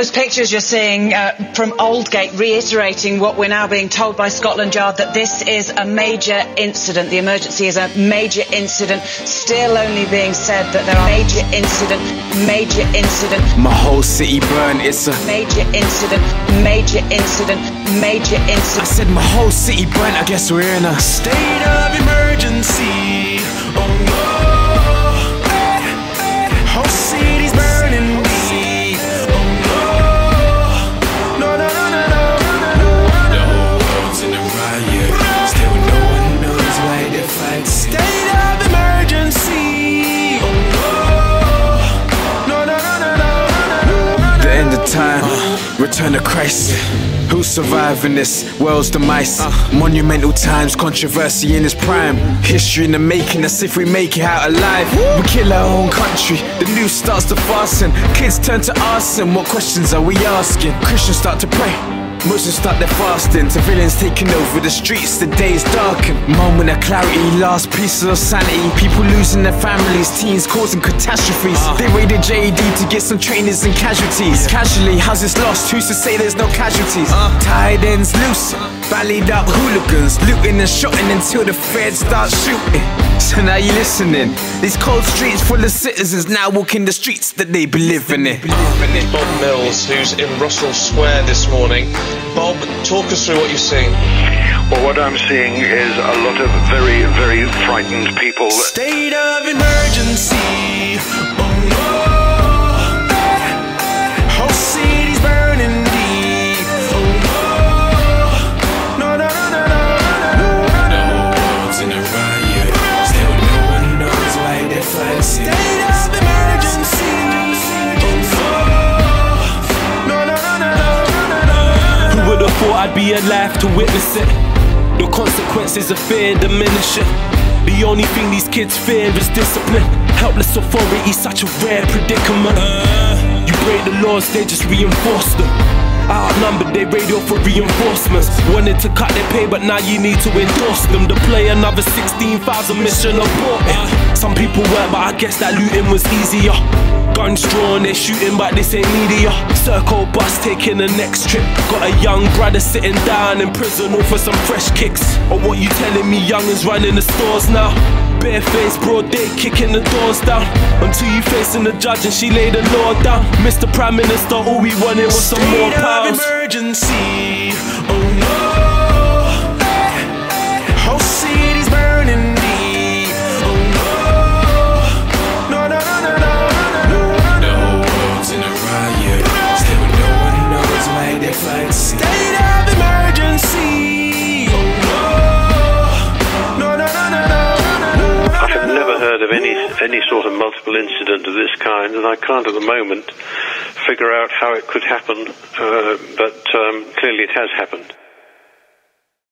Those pictures you're seeing uh, from Aldgate reiterating what we're now being told by Scotland Yard that this is a major incident. The emergency is a major incident. Still only being said that there are major incident, major incident. My whole city burned. It's a major incident, major incident, major incident. I said my whole city burnt. I guess we're in a state of emergency. Oh no. Return to Christ. Who's surviving this world's demise? Monumental times, controversy in its prime. History in the making, as if we make it out alive. We kill our own country, the news starts to fasten. Kids turn to arson, what questions are we asking? Christians start to pray. Muslims start their fasting, civilians taking over the streets, the days darken. Moment of clarity, last pieces of sanity. People losing their families, teens causing catastrophes. Uh. They raided JD to get some trainers and casualties. Yeah. Casually, houses lost, who's to say there's no casualties? Uh. Tide ends loose, ballied up hooligans, looting and shooting until the feds start shooting. So now you listening. These cold streets full of citizens now walking the streets that they be living in. Bob Mills, who's in Russell Square this morning. Bob, talk us through what you're seeing. Well, what I'm seeing is a lot of very, very frightened people. State of I'd be alive to witness it. The consequences of fear diminishing. The only thing these kids fear is discipline. Helpless authority, such a rare predicament. Uh, you break the laws, they just reinforce them. Outnumbered, they radio for reinforcements. Wanted to cut their pay, but now you need to endorse them. To play another 16,000 mission aborted. Uh, Some people work, but I guess that looting was easier. Guns drawn, they shooting, but this ain't media. Circle bus taking the next trip. Got a young brother sitting down in prison, all for some fresh kicks. Or what you telling me, young is running the stores now? Barefaced, broad day, kicking the doors down. Until you facing the judge and she laid the law down. Mr. Prime Minister, all we wanted was some more pounds. emergency, any any sort of multiple incident of this kind, and I can't at the moment figure out how it could happen, uh, but um, clearly it has happened.